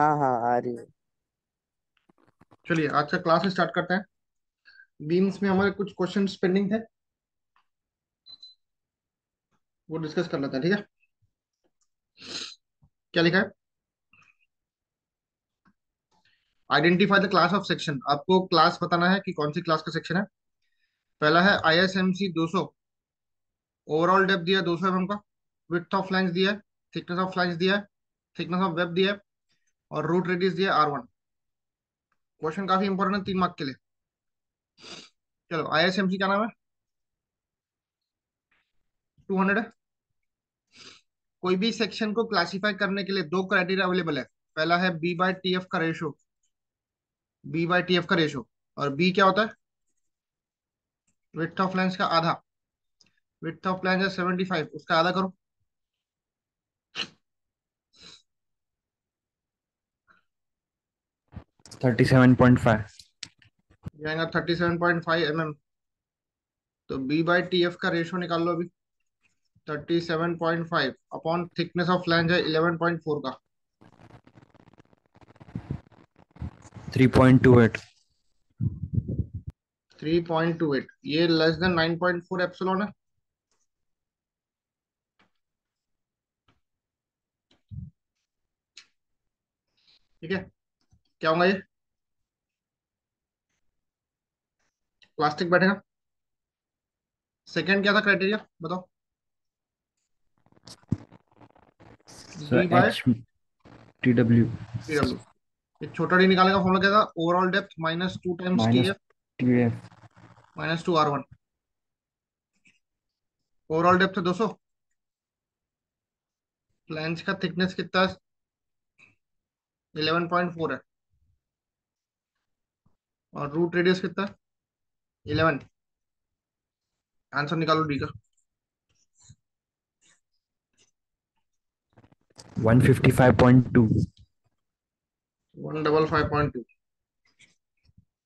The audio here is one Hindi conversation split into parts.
हाँ हाँ आ रही है। चलिए, आज का क्लास स्टार्ट करते हैं। बीम्स में हमारे कुछ क्वेश्चंस पेंडिंग थे। वो डिस्कस कर लेते हैं, ठीक है? क्या लिखा है? Identify the class of section आपको क्लास बताना है कि कौन सी क्लास का सेक्शन है। पहला है आई एस एम सी दो सौ। ओवरऑल डेप्थ दिया है दो सौ एम का। विड्थ ऑफ़ लाइन्स दिया है। थिकनेस ऑफ़ लाइन्स दिया है। थिकनेस ऑफ़ वेब दिया है। और रूट रेडियस दिया आर वन क्वेश्चन काफ़ी इंपॉर्टेंट है, तीन मार्क के लिए। चलो आई एस एम सी क्या नाम है? टू हंड्रेड कोई भी सेक्शन को क्लासिफाई करने के लिए दो क्राइटेरिया अवेलेबल है। पहला है बी बाय टी एफ़ का ratio B by T F का रेशो और बी क्या होता है? विथ ऑफ़ लेंस का आधा। विथ ऑफ़ लेंस है सेवेंटी फाइव उसका आधा करो। थर्टी सेवन पॉइंट फाइव जाएगा thirty seven point five M M तो बी बाय टी एफ़ का रेशो निकाल लो अभी। Thirty seven point five upon thickness of lens है इलेवन पॉइंट फोर का। Three point two eight three point two eight ये less than nine point four epsilon है। ठीक है? क्या होगा ये? प्लास्टिक बैठेगा। सेकेंड क्या था क्राइटेरिया बताओ। टी डब्ल्यू टी डब्ल्यू ये छोटा डी निकालने का फॉर्मूला क्या था? Overall depth minus two times T minus F T F minus two R one overall depth है दो सौ। फ्लैंज का थिकनेस कितना है? इलेवन पॉइंट फोर है। और रूट रेडियस कितना? इलेवन आंसर निकालो डी का। One fifty five point two one double five point two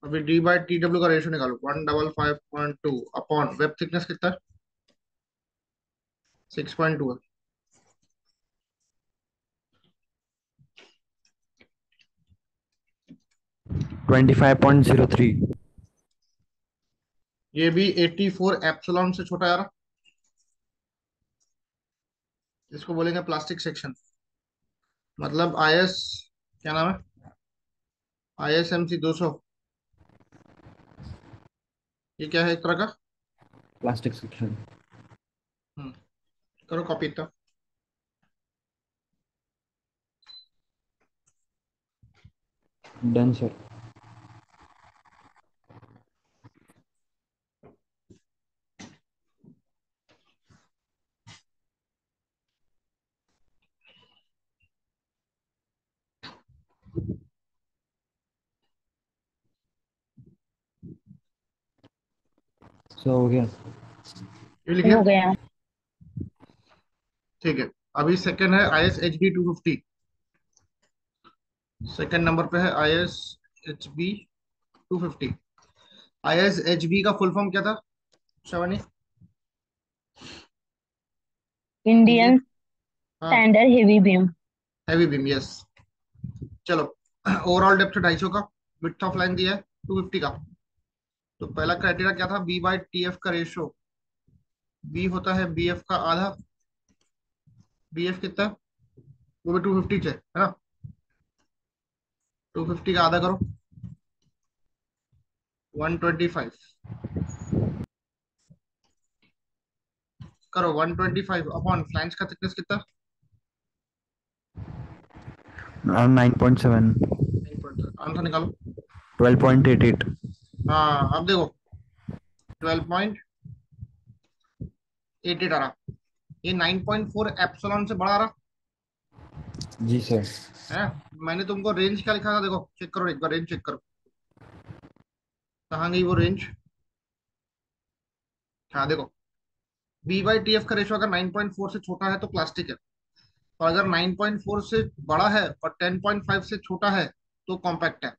अभी डी बाय टी डब्ल्यू का रेशियो निकालो। One double five point two upon web thickness कितना? सिक्स पॉइंट टू है। Twenty five point zero three ये भी एट्टी फोर एप्सिलॉन से छोटा आ रहा इसको बोलेंगे प्लास्टिक सेक्शन मतलब आई एस क्या नाम है? आई एस एम सी दो सौ ये क्या है एक तरह का? प्लास्टिक सेक्शन हम्म करो कॉपी इतना। डन सर सो हो गया। ये लिख हो गया। ठीक है। अभी सेकंड है I S H B two fifty second number पे है I S H B two fifty I S H B का फुल फॉर्म क्या था Shivani Indian standard heavy beam heavy beam yes चलो ओवरऑल डेप्थ ढाई सौ का। विड्थ ऑफ़ लाइन दिया है टू फिफ्टी का। तो पहला क्राइटेरिया क्या था? बी बाई टी एफ़ का रेशियो बी होता है बी एफ़ का आधा। बी एफ़ कितना? वो भी टू फिफ्टी है ना? टू फिफ्टी का आधा करो। वन ट्वेंटी फाइव करो one twenty five upon flange का थिकनेस कितना? सेवन आंसर निकालो। ट्वेल्व पॉइंट एट एट हाँ अब देखो। ट्वेल्व पॉइंट एट एट आ रहा। ये नाइन पॉइंट फोर एप्सलॉन से बड़ा आ रहा। जी सर। है? मैंने तुमको रेंज क्या लिखा था? देखो चेक करो एक बार रेंज चेक करो। कहाँ गई वो रेंज हाँ देखो। बी बाई टी एफ़ का रेशो अगर 9.4 से छोटा है तो प्लास्टिक है। और अगर 9.4 से बड़ा है और 10.5 से छोटा है तो कॉम्पैक्ट है।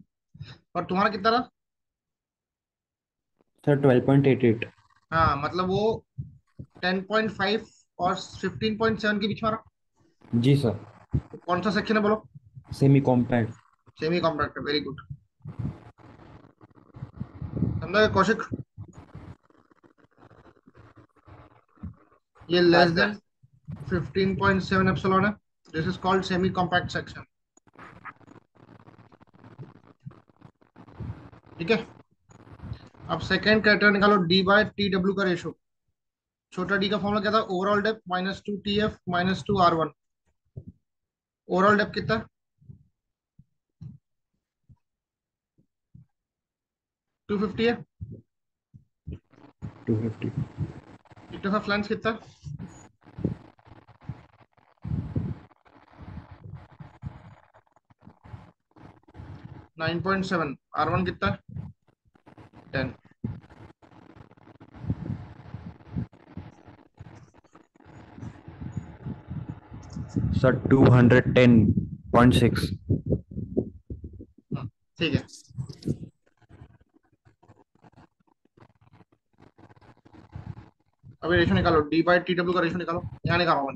और तुम्हारा कितना रहा? Sir twelve point eight eight हाँ मतलब वो 10.5 और 15.7 के बीच में रहा। जी सर। तो कौन सा सेक्शन है बोलो? Semi compact semi compact very good समझा कौशिक? ये लेस देन 15.7 एप्सिलॉन है। This is called semi compact section ठीक है? अब सेकेंड क्राइटेरिया निकालो डी बाय टी डब्ल्यू का रेशो छोटा डी का फॉर्मूला क्या था? Overall depth minus two T F minus two R one overall depth कितना? टू फिफ्टी है? टू फिफ्टी ईटो का फ्लैंस कितना? Nine point seven R one कितना? Ten sir two hundred ten point six ठीक है। अभी रेशो निकालो डी बाई टी डब्ल्यू का रेशो निकालो। यहाँ निकालो मैं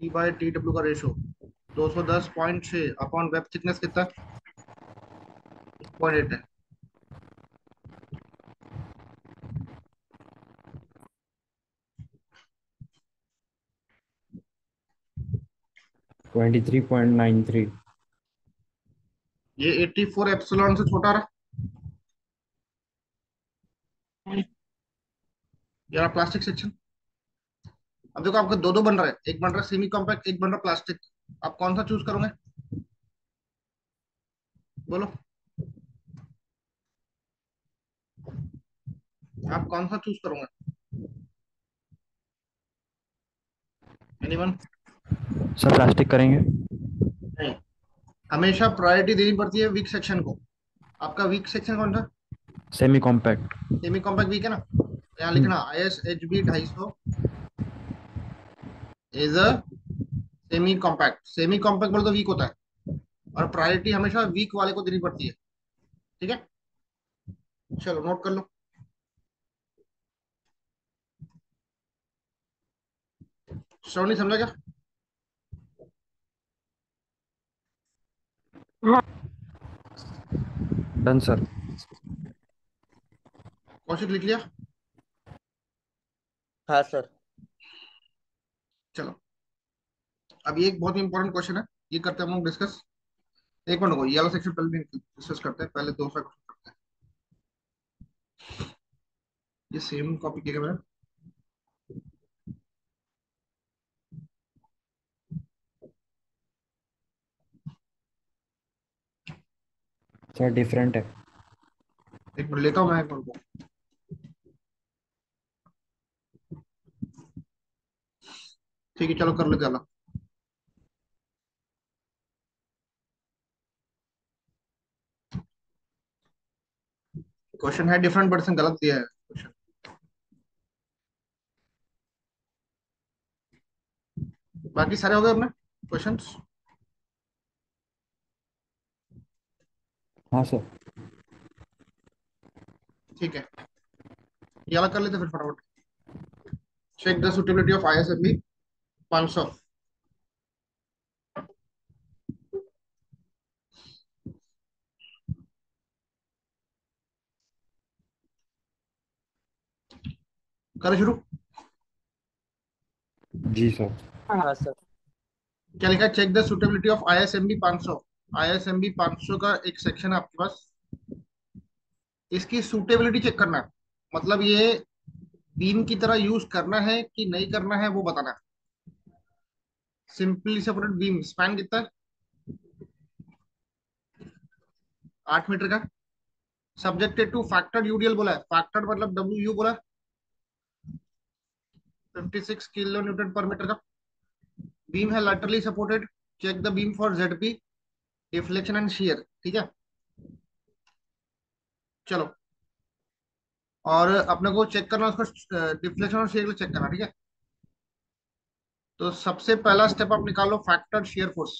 डी बाई टी डब्ल्यू का रेशो दो सौ दस पॉइंट छः अपॉन वेब थिकनेस कितना? पॉइंट एट है। Twenty three point nine three ये एट्टी फोर एप्सिलॉन से छोटा रहा। यार प्लास्टिक सेक्शन अब देखो आपका दो दो बन रहा एक बन रहा सेमी कॉम्पैक्ट एक बन रहा प्लास्टिक आप कौन सा चूज़ करोगे? बोलो। आप कौन सा चूज़ करोगे? एनीवन सर प्लास्टिक करेंगे। नहीं हमेशा प्रायोरिटी देनी पड़ती है वीक सेक्शन को। आपका वीक सेक्शन कौन सा semi compact semi compact weak है ना? यहाँ लिखना आई एस एच बी ढाई सौ। Is a semi compact semi compact बोले तो वीक होता है। और प्रायोरिटी हमेशा वीक वाले को देनी पड़ती है। ठीक है? चलो नोट कर लो। श्रवणी समझा क्या? Done sir. कौशिक लिख लिया हाँ सर। चलो। अब ये एक बहुत ही इंपॉर्टेंट क्वेश्चन है। ये करते हैं हम लोग डिस्कस एक मिनट को ये वाला सेक्शन पहले डिस्कस करते हैं पहले दूसरा क्वेश्चन करते हैं। ये सेम कॉपी किया गया सर डिफरेंट है। एक मिनट, लेता हूँ मैं एक मिनट ठीक है, चलो कर लेते हैं क्वेश्चन है डिफरेंट बट गलत दिया है। क्वेश्चन बाकी सारे हो गए अपने क्वेश्चंस हाँ सर ठीक है। ये वाला कर लेते फिर फटाफट। Check the suitability of I S M B पाँच सौ। करें शुरू। जी सर हाँ सर क्या लिखा है? Check the suitability of I S M B पाँच सौ। आई एस का एक सेक्शन है आपके पास। इसकी सुटेबिलिटी चेक करना मतलब ये बीम की तरह यूज़ करना है कि नहीं करना है वो बताना सिंपली सेपरेट बीम स्पैन कितना है? आठ मीटर का। सब्जेक्टेड टू फैक्टर यूडीएल बोला है। फैक्टर मतलब डब्ल्यू यू बोला है। 56 किलो न्यूटन पर मीटर का। बीम है laterally supported check the beam for Z P deflection and shear ठीक है? चलो। और अपने को चेक करना उसको डिफ्लेक्शन और शेयर को चेक करना ठीक है? तो सबसे पहला स्टेप आप निकालो factor shear force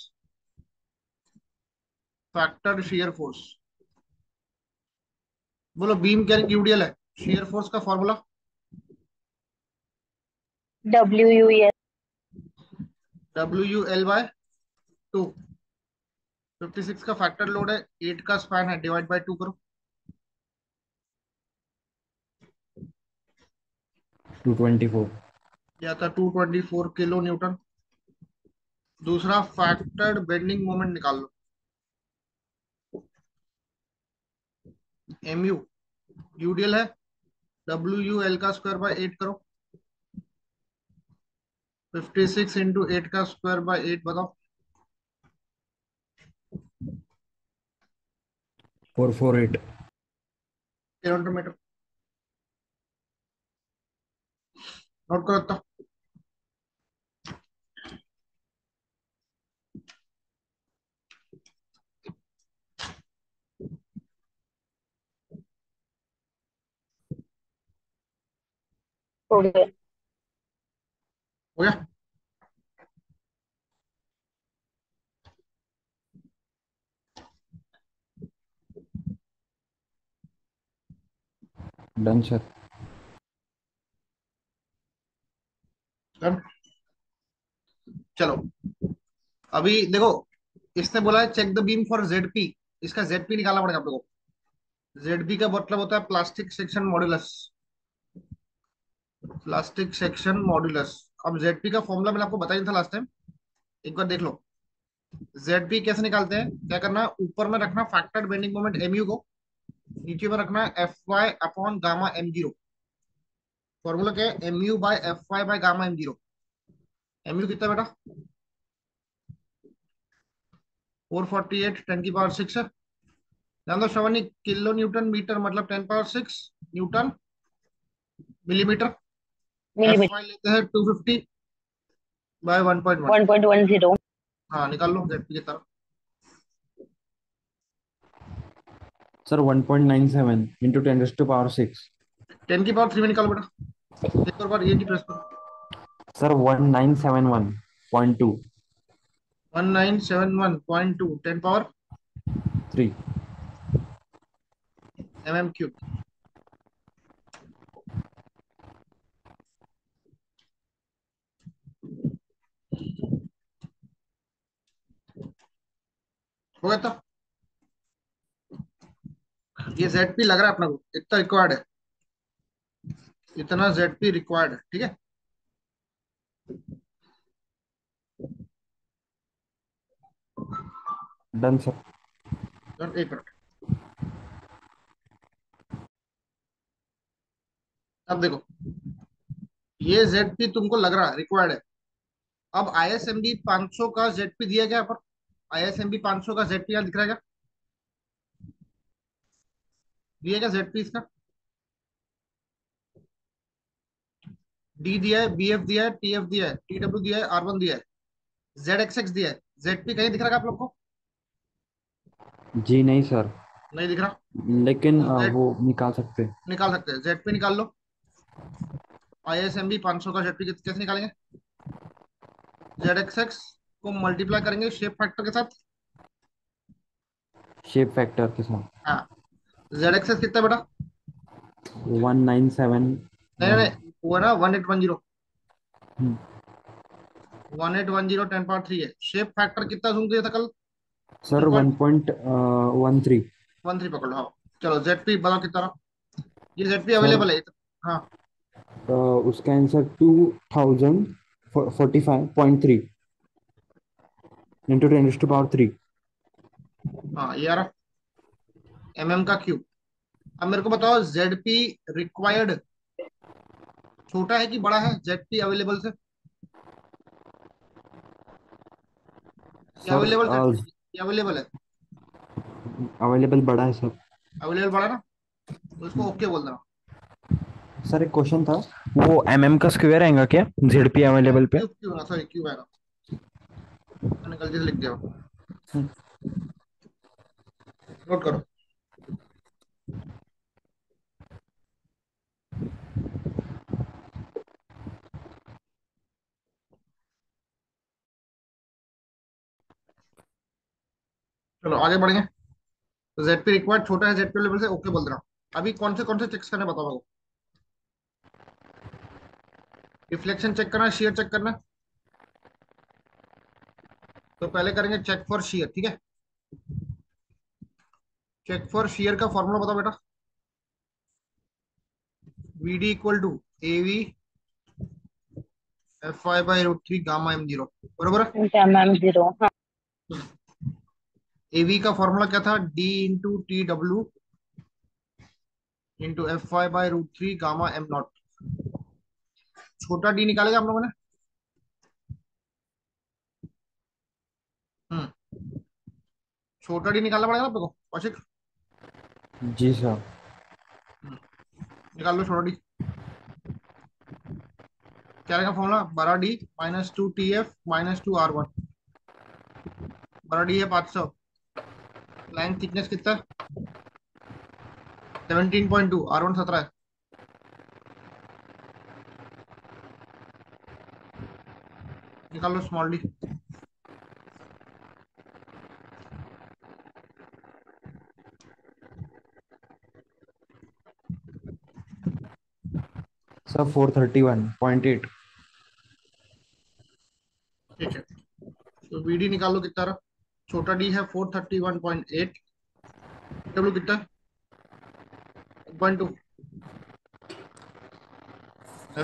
factor shear force बोलो बीम क्या यूडीएल है? शेयर फोर्स का formula W U S W U L by two fifty six का फैक्टर लोड है एट का स्पैन है डिवाइड बाय टू करो। टू ट्वेंटी फोर या था two twenty four kilo newton. दूसरा फैक्टर्ड बेंडिंग मोमेंट निकाल लो। M U U D L है डब्ल्यू यू एल का स्क्वायर बाय एट करो। फिफ्टी सिक्स इंटू एट का स्क्वायर बाय एट बताओ। Four four eight kilometre metre note करो तो हो गया हो गया डन सर चलो। अभी देखो, इसने बोला है check the beam for Z P इसका जेडपी निकालना पड़ेगा आप लोगों को जेडपी का मतलब होता है plastic section modulus plastic section modulus अब जेडपी का फॉर्मूला मैंने आपको बताया था लास्ट टाइम एक बार देख लो। जेडपी कैसे निकालते हैं? क्या करना ऊपर में रखना फैक्टर्ड बेंडिंग मोमेंट एमयू को। नीचे में रखना है F Y upon gamma M zero formula क्या है M U by F Y by gamma M zero M U कितना बेटा फोर फोर्टी एट टेन की पावर सिक्स है ध्यान दो श्रवणी किलो न्यूटन मीटर मतलब ten power six newton millimetre F Y लेते हैं two fifty by one point one point one zero हाँ निकाल लो जेडपी की तरफ़ sir one point nine seven into ten to power six ten की पावर थ्री में निकालो बेटा। एक और बार ये की प्रेस करो। Sir one nine seven one point two one nine seven one point two ten power three M M cube हो गया तो ये जेड पी लग रहा है अपना को। इतना रिक्वायर्ड है। इतना जेड पी रिक्वायर्ड है ठीक है? डन सर एक मिनट अब देखो ये जेड पी तुमको लग रहा है रिक्वायर्ड है। अब आई एस एम बी पाँच सौ का जेड पी दिया गया पर आई एस एम बी पाँच सौ का जेड पी यहाँ दिख रहा है क्या? दिया क्या जेड पी इसका डी दिया है बी एफ़ दिया है टी एफ़ दिया है टी डब्ल्यू दिया है आर वन दिया है। जेड एक्स एक्स दिया है। जेड पी कहीं दिख रहा है आप लोग को? जी नहीं सर। नहीं दिख रहा? लेकिन Right. वो निकाल सकते हैं। निकाल सकते हैं। जेड पी निकाल लो। आई एस एम बी पाँच सौ का जेड पी कैसे निकालेंगे? जेड एक्स एक्स को मल्टीप्लाई करेंगे शेप फैक्टर के साथ। शेप फैक्टर के साथ। हाँ। जेड एक्स एक्स कितना बेटा? वन नाइन सेवन नहीं नहीं वो है ना वन एट वन ज़ीरो हम्म। One eight one zero ten power three है. शेप फैक्टर कितना जूम किया था कल? Sir one point one three one three पकड़ लो हाँ। चलो जेड पी बताओ कितना? ये जेड पी अवेलेबल है हाँ। तो उसका answer two thousand forty five point three into ten to power three हाँ ये आ रहा। एम एम का क्यूब अब मेरे को बताओ जेड पी रिक्वायर्ड छोटा है कि बड़ा है? जेड पी अवेलेबल से? अवेलेबल अवेलेबल है? अवेलेबल बड़ा है सर अवेलेबल बड़ा ना? तो इसको ओके बोल देना सर एक क्वेश्चन था। वो एम एम का स्क्वायर आएगा क्या? Z P? अवेलेबल पे क्यूब ना? सॉरी क्यूब आएगा मैंने गलती से लिख दिया। नोट करो। चलो, आगे बढ़ेंगे। तो जेड पी रिक्वायर्ड छोटा है जेड पी लेवल से ओके बोल देना अभी कौन से कौन से चेक्स करने बताओ। मेरे रिफ्लेक्शन चेक करना शेयर चेक करना। तो पहले करेंगे चेक फॉर शेयर ठीक है? चेक फॉर शेयर का फॉर्मूला बताओ बेटा। V D equal to A V F I by root three gamma M zero बरोबर है? मैम ज़ीरो हाँ ए वी का फॉर्मूला क्या था? D into T W into F I by root three gamma M naught छोटा डी निकालेगा हम लोगों ने। हम्म। छोटा डी निकालना पड़ेगा ना आपको कौशिक? जी सर। निकाल लो छोटा डी क्या रहेगा फॉर्मूला बड़ा D minus two T F minus two R one बड़ा डी है पाँच सौ। लाइन थिकनेस कितना? Seventeen point two R one सत्रह निकाल लो small D sir four thirty one point eight ठीक है। तो वी डी निकाल लो कितना रहा? छोटा डी है four thirty one point eight W कितना?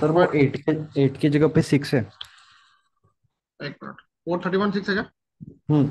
सर वो एट के एट की जगह पे सिक्स है। एक minute four thirty one six है क्या? हम्म।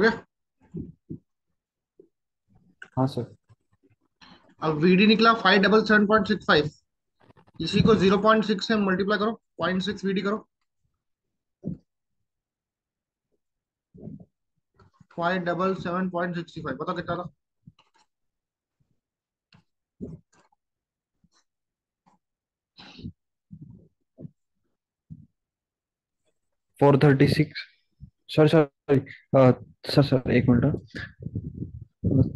गया हाँ सर अब वीडी निकला five double seven point six five इसी को ज़ीरो पॉइंट सिक्स से मल्टीप्लाई करो पॉइंट सिक्स वीडी करो। Five double seven point sixty five बताओ कितना था? Four thirty six sir sorry sir sir एक minute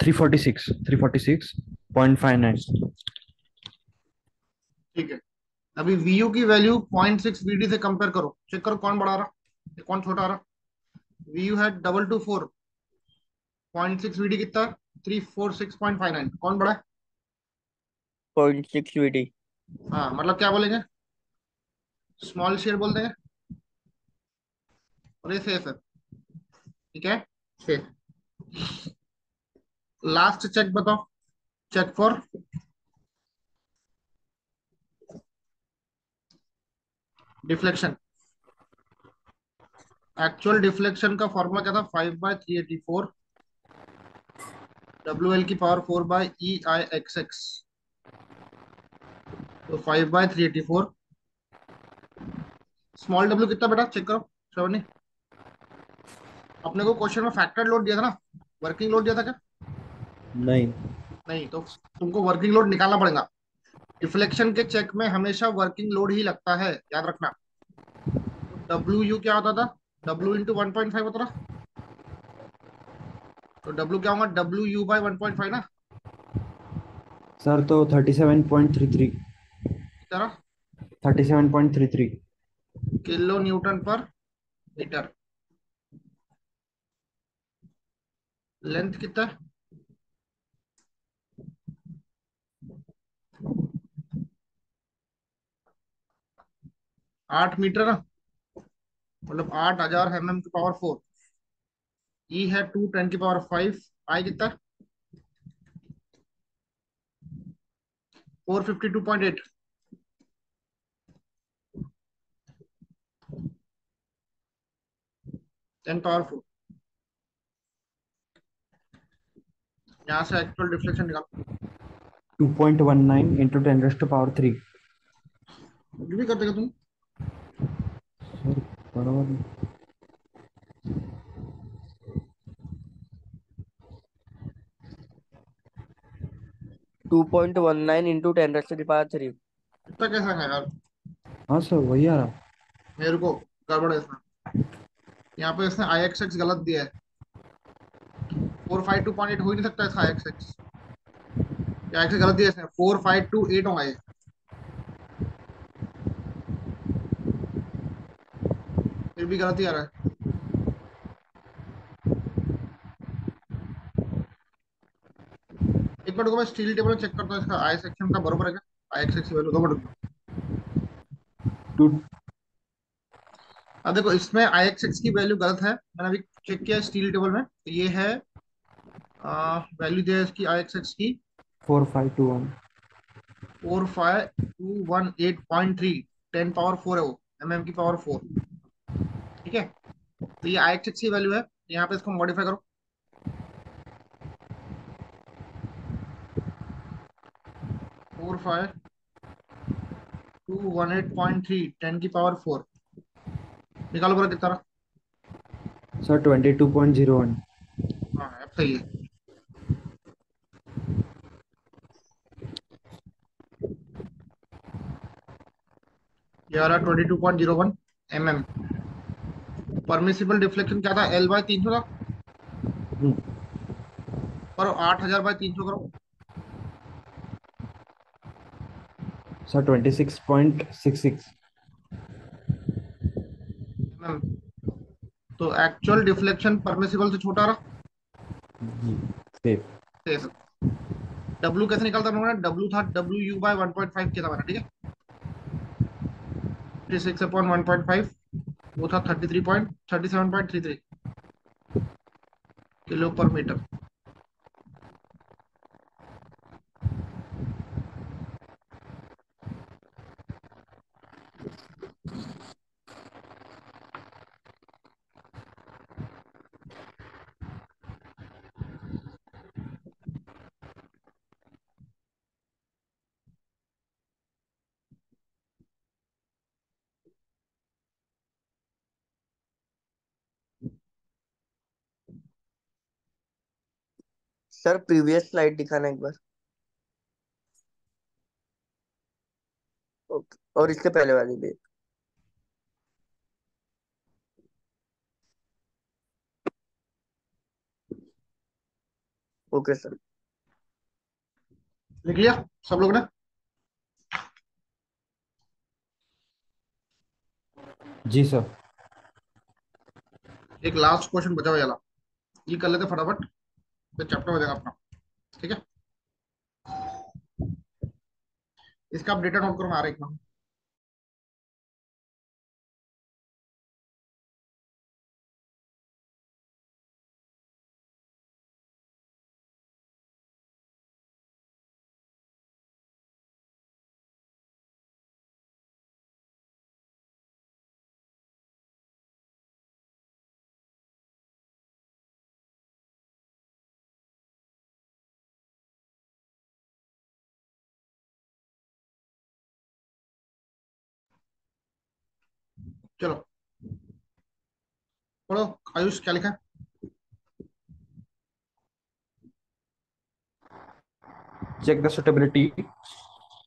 three forty six three forty six point five nine. ठीक है। अभी वीयू की value point six V D से कंपेयर करो। चेक करो कौन बड़ा रहा कौन छोटा आ रहा वीयू है double two four point six V D कितना? Three four six point five nine. कौन बड़ा है पॉइंट सिक्स वीडी हाँ मतलब क्या बोलेंगे? स्मॉल शेयर बोल देंगे और ये सेफ़ है ठीक है? लास्ट चेक बताओ check for deflection actual deflection का फॉर्मूला क्या था? Five by three eighty four W L की power four by E I X X तो five by three eighty four small W कितना बेटा? चेक करो श्रवणी अपने को क्वेश्चन में फैक्टर लोड दिया था ना? वर्किंग लोड दिया था क्या? नहीं। नहीं तो तुमको वर्किंग लोड निकालना पड़ेगा। डिफ्लेक्शन के चेक में हमेशा वर्किंग लोड ही लगता है याद रखना। डब्ल्यू यू क्या होता था? W into one point five होता था। तो डब्ल्यू क्या होगा? W U by one point five ना? सर तो thirty seven point three three thirty seven point three three kilo newton पर मीटर। लेंथ कितना आठ मीटर ना मतलब आठ हज़ार एम एम की पावर फोर ई है टू टेन की पावर फाइव आई कितना? Four fifty two point eight ten power four यहाँ से एक्चुअल डिफ्लेक्शन निकाल 2.19 into 10 raised to power 3 कुछ भी कर देगा तुम? सर बराबर two point one nine into ten raised to power three इतना कैसा है यार? हाँ सर वही आ रहा। मेरे को गड़बड़ है इसमें। यहाँ पे इसने आई एक्स एक्स गलत दिया है। Four five two point eight हो ही नहीं सकता इसका एक्स एक्स या एक्स गलत दिया इसने। फोर फाइव टू एट होगा ये। फिर भी गलत ही आ रहा है। एक मिनट को मैं स्टील टेबल चेक करता हूँ इसका आई सेक्शन का बरोबर है क्या? आई एक्स एक्स वैल्यू दो मिनट टू अब देखो इसमें आई एक्स एक्स की वैल्यू गलत है। मैंने अभी चेक किया स्टील टेबल में। तो ये है वैल्यू दिया है इसकी आई एक्स एक्स की? Four five two one four five two one eight point three ten power four है वो एम एम की पावर फोर ठीक है? तो ये आई एक्स एक्स की वैल्यू है यहाँ पे इसको मॉडिफाई करो। Four five two one eight point three ten की पावर फोर निकालो पूरा कितना? सर 22.01 हाँ सही है। ये आ रहा twenty two point zero one M M permissible deflection क्या था? एल बाय तीन सौ था? हम्म। करो आठ हज़ार बाय तीन सौ करो। सर 26.66 एम तो एक्चुअल डिफ्लेक्शन परमिसिबल से छोटा रहा। सेफ़ सेफ़ डब्ल्यू कैसे निकालता मैंने डब्ल्यू था W U by one point five किया था मैंने, ठीक है? Thirty six upon one point five वो था thirty three point thirty seven point three three kilo पर मीटर। सर प्रीवियस स्लाइड दिखाना एक बार। ओके और इससे पहले वाली भी। Okay sir. लिख लिया सब लोग ने? जी सर। एक लास्ट क्वेश्चन बचा हुआ ये कर लेते फटाफट। तो चैप्टर हो जाएगा अपना। ठीक है? इसका अपडेटेड डेटा नोट करो मैं आ रहा एक चलो। पढ़ो आयुष क्या लिखा check the suitability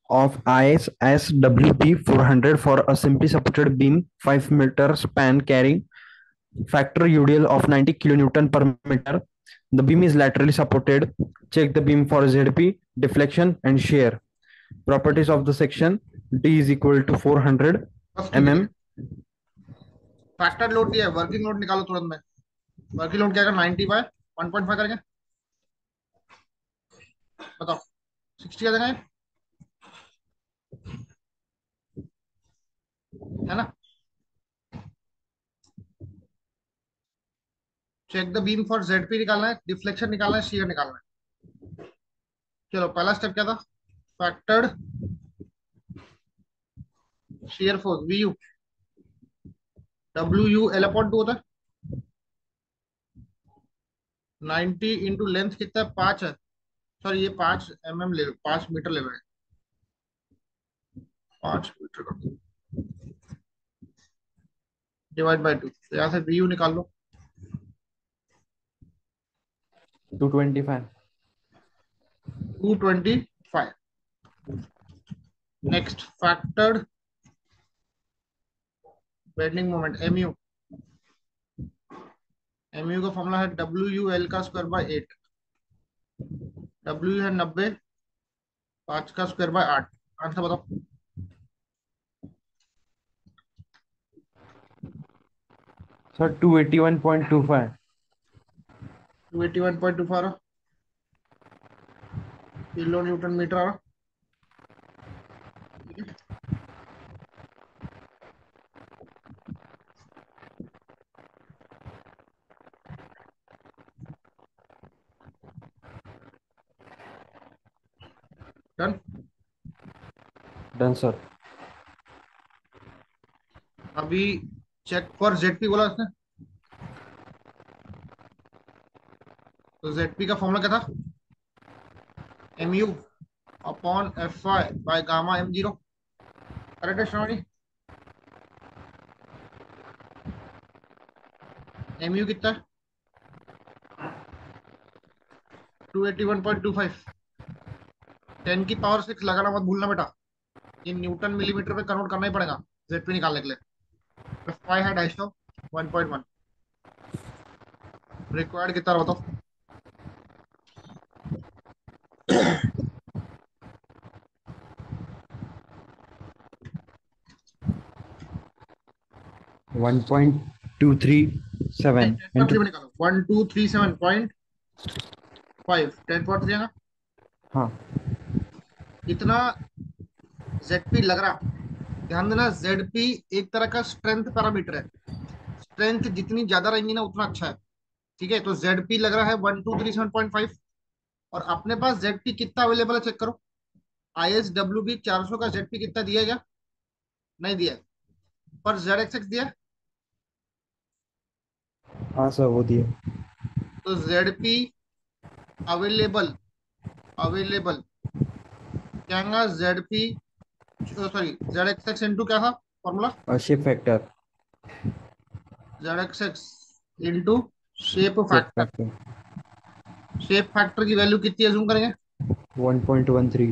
of I S S W P four hundred for a simply supported beam five metre span carry factor UDL of ninety kilonewton per metre the beam is laterally supported check the beam for Z P deflection and shear properties of the section D is equal to four hundred M M factor load दिया है वर्किंग लोड निकालो तुरंत में। वर्किंग लोड क्या है ninety by one point five करेंगे। बताओ सिक्सटी देना है है ना? Check the beam for Z P निकालना है डिफ्लेक्शन निकालना है शीयर निकालना है। चलो, पहला स्टेप क्या था? Factored shear force V U W U L upon two होता है। नाइनटी इंटू लेंथ कितना है? पाँच है। सॉरी ये पाँच एम एम ले पाँच मीटर ले पाँच मीटर डिवाइड बाय टू तो यहाँ से वी यू निकाल लो। 225 225 next factored bending moment. Mu mu का फॉर्मूला है डब्ल्यू यू एल का square by eight W U है नब्बे पाँच का स्क्वायर बाय आठ. आंसर बताओ. Sir 281.25 two eighty one point two four kilo newton metre आ रहा ठीक है डन डन सर अभी चेक फॉर जेडपी बोला उसने। तो जेडपी का फॉर्मूला क्या था? M U upon F I by gamma M zero correct है श्रवणी एम यू कितना two eighty one point two five ten की पावर सिक्स लगाना मत भूलना बेटा। ये न्यूटन मिलीमीटर पे कन्वर्ट करना ही पड़ेगा जेडपी निकालने के लिए। एफ़ आई है ढाई सौ वन पॉइंट वन रिक्वायर्ड कितना बताओ one point two three seven one two three seven point five ten point three ना हाँ। इतना जेडपी लग रहा। ध्यान देना जेडपी एक तरह का स्ट्रेंथ पैरामीटर है। स्ट्रेंथ जितनी ज़्यादा रहेंगी ना उतना अच्छा है। ठीक है? तो जेडपी लग रहा है one two three seven point five और अपने पास जेडपी कितना अवेलेबल है चेक करो। आई एस डब्ल्यू बी चार सौ का जेडपी कितना दिया गया? नहीं दिया। पर जेड एक्स एक्स दिया? हाँ सर वो दिए तो जेडपी अवेलेबल अवेलेबल क्या Z P sorry Z X X into क्या था? Formula ship factor Z X X into shape factor shape factor की वैल्यू कितनी करेंगे। वन पॉइंट वन थ्री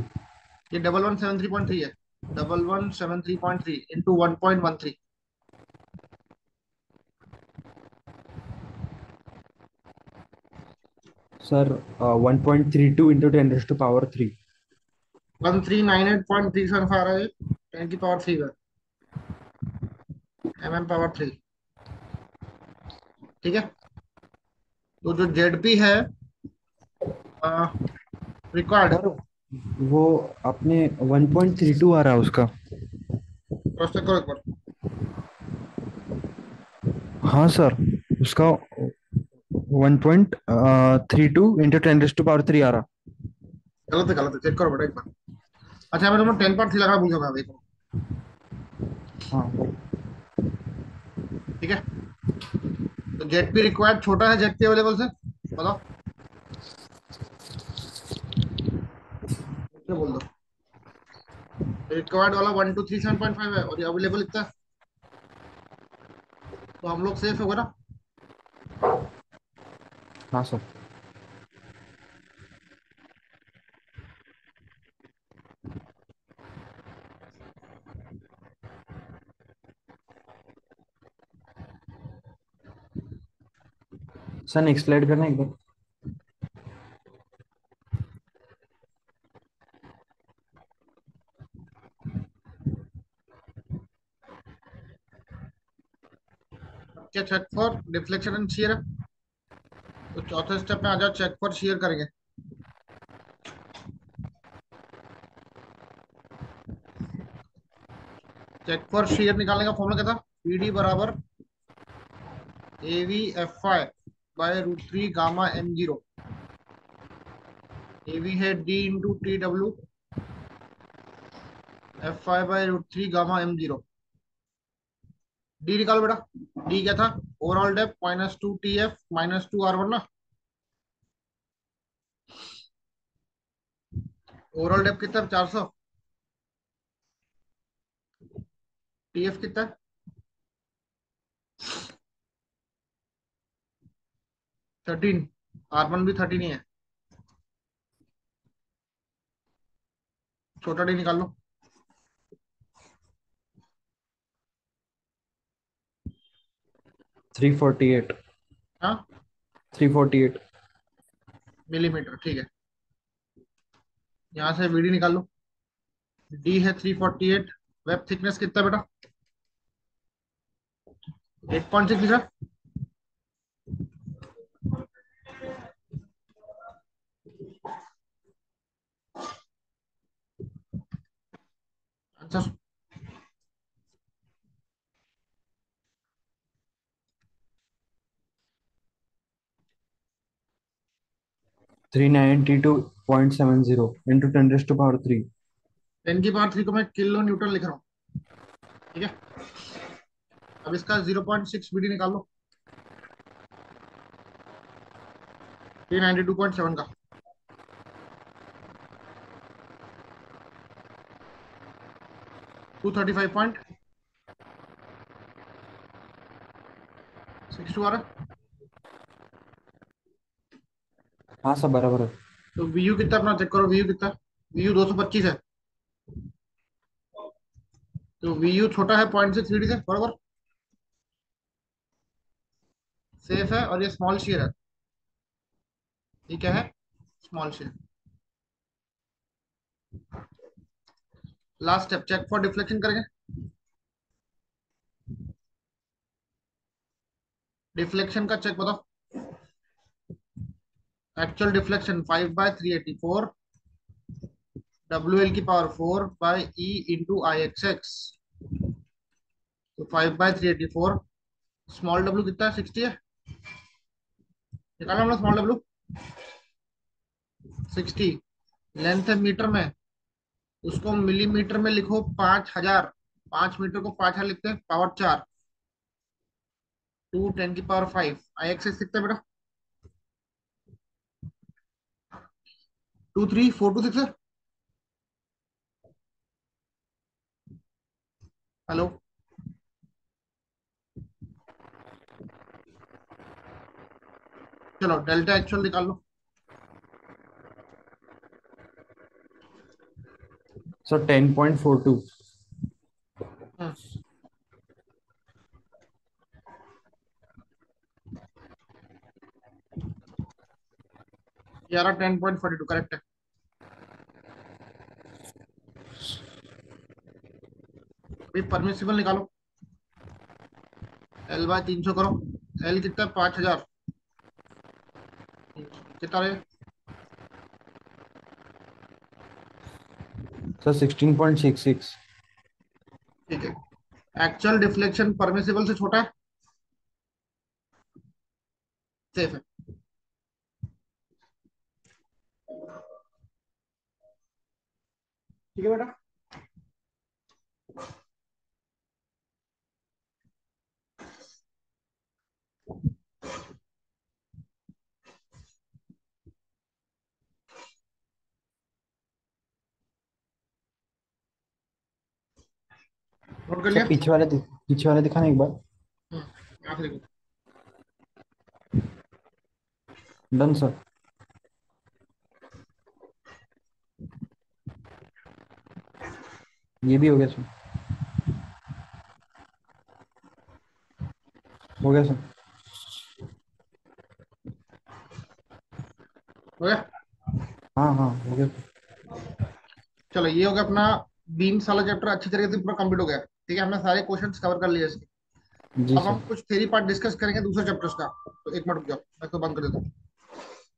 ये double one seven three point three है। Double one seven three point three into one point one three sir one point three two into ten two power three one three nine eight point three seven five है टेन की पावर थ्री है एम एम पावर थ्री ठीक है? तो जो जेड पी है रिक्वायर्ड वो अपने वन पॉइंट थ्री टू आ रहा है उसका। क्रॉस चेक करो एक बार। हाँ सर उसका one point three two power three आ रहा। गलत है गलत है। चेक करो बेटा एक बार। अच्छा मैं तुमको टेन पावर थ्री लगा, भूल मैं देखो। हाँ। ठीक है? तो जेड पी रिक्वायर्ड छोटा है जेड पी अवेलेबल से? बताओ। क्या बोल दो। रिक्वायर्ड वाला one two three seven point five है, और ये अवेलेबल इतना तो हम लोग सेफ़ हो गए ना? हाँ सर सर नेक्स्ट स्लाइड करना एक बार। क्या check for deflection and shear तो चौथे स्टेप में आ जाओ चेक फॉर शियर करेंगे। चेक फॉर शेयर निकालने का फॉर्मूला क्या था पीडी बराबर A V F I by root three gamma M zero है D into T W F I by root three gamma M zero D निकालो बेटा। डी क्या था? Overall depth minus two T F minus two R one ना। ओवरऑल डेप कितना? चार सौ। टी एफ़ कितना? थर्टीन आर वन भी थर्टीन ही है। छोटा डी निकाल लो। थ्री फोर्टी एट हाँ? थ्री फोर्टी एट मिलीमीटर ठीक है। यहाँ से वीडी निकाल लो। डी है three forty eight web thickness कितना बेटा? एट पॉइंट सिक्स दिख answer three ninety two point seven zero into ten raised to power three ten की पावर थ्री को मैं किलो न्यूटन लिख रहा हूँ। ठीक है? अब इसका ज़ीरो पॉइंट सिक्स बीडी निकाल लो। Three ninety two point seven का। Two thirty five point six two आ रहा हाँ सब बराबर है। तो वीयू कितना अपना चेक करो वीयू कितना? वीयू दो सौ पच्चीस है। तो वीयू छोटा है पॉइंट सिक्स से बराबर? सेफ़ है और ये स्मॉल शेयर है। ये क्या है? Small shear last step check for deflection करेंगे। डिफ्लेक्शन का चेक बताओ। Actual deflection five by three eighty four W L की power four by E into I X X तो five by three eighty four small W कितना है? सिक्सटी है। निकाला हमने स्मॉल डब्ल्यू सिक्सटी लेंथ है मीटर में। उसको मिलीमीटर में लिखो पाँच हज़ार। पाँच मीटर को पाँच हज़ार लिखते हैं, पावर चार। टू टेन की पावर फाइव। आई एक्स कितना बेटा? Two three, four two six? Hello? चलो, डेल्टा एक्चुअल निकाल लो। हम्म, ten point forty two correct है अभी परमिसिबल निकालो। एल बाय तीन सौ करो। एल कितना? पाँच हज़ार। कितना रहे sir sixteen point six six ठीक है। एक्चुअल डिफ्लेक्शन परमिसिबल से छोटा है? सेफ़ है। ठीक है बेटा। नोट कर लिया? पीछे वाले पीछे वाले दिखाना एक बार। डन सर ये भी हो गया सर हो गया सर हो गया? हाँ हाँ हो गया चलो ये हो गया अपना बीम वाला चैप्टर अच्छी तरीके से पूरा कंप्लीट हो गया। ठीक है हमने सारे क्वेश्चन कवर कर लिए इसके। अब हम कुछ थेरी पार्ट डिस्कस करेंगे दूसरे चैप्टर्स का। तो एक मिनट जाओ मैं तो बंद कर देता हूँ।